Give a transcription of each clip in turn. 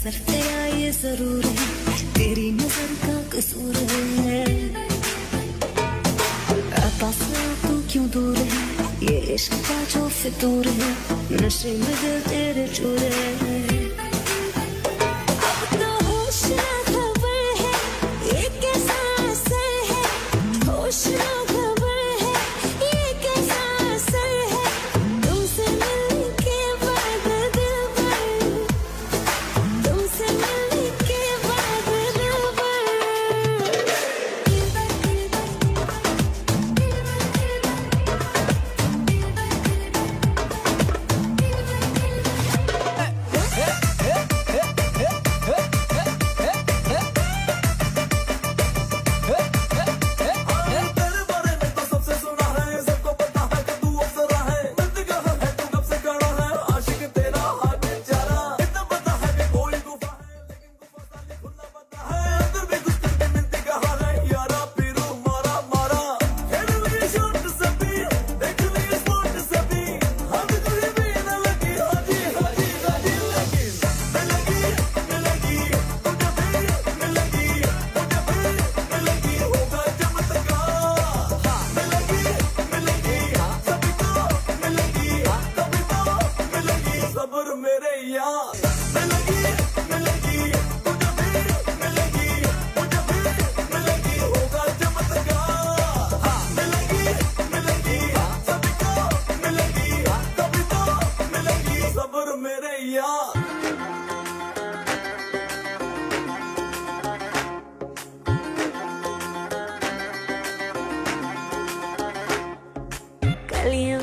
असर तेरा ये ज़रूर है, तेरी नज़र का कसूर है। तू क्यों दूर है? ये इश्क का जो फितूर है, नशे में दिल तेरे चूर है।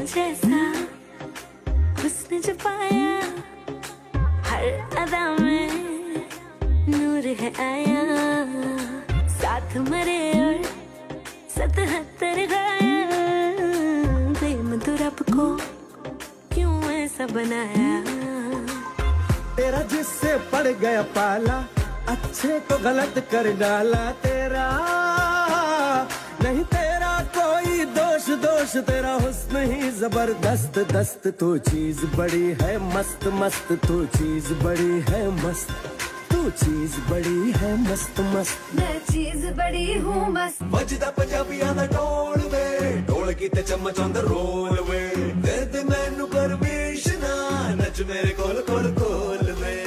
जैसा उसने छुपाया हर अदा में नूर है आया। साथ मरे और सतहत्तर गाया। प्रेम को क्यों ऐसा बनाया? तेरा जिससे पड़ गया पाला, अच्छे को गलत कर डाला तेरा। नहीं तेरा दोष दोश तेरा हुस्न ही ज़बरदस्त दस्त तू चीज़ बड़ी है मस्त मस्त तू चीज़ बड़ी है मस्त तू चीज़ बड़ी है मस्त मस्त। मैं चीज़ बड़ी हूँ मस्त। बजदा पंजाबिया का टोल वे टोल की ते चम्मच अंदर रोल वे। दर्द मैनू परमेश ना नच मेरे कोल कोल कोल वे।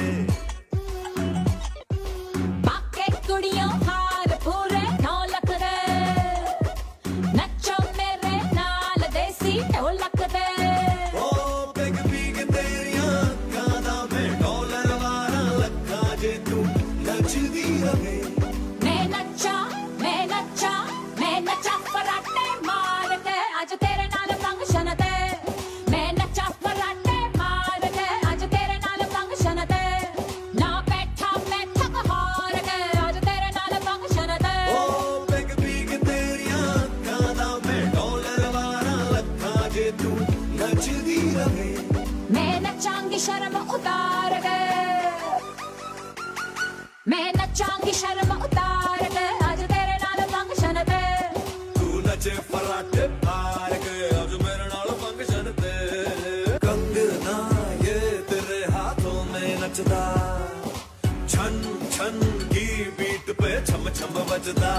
मैं नचांगी शर्म उतार के, आज तेरे नाल फ़ंक्शन पे। तू नचे फराटे मार के, आज मेरे नाल फ़ंक्शन पे। कंगना, ये तेरे हाथों में नचदा छन छन की बीट पे छम छम बजदा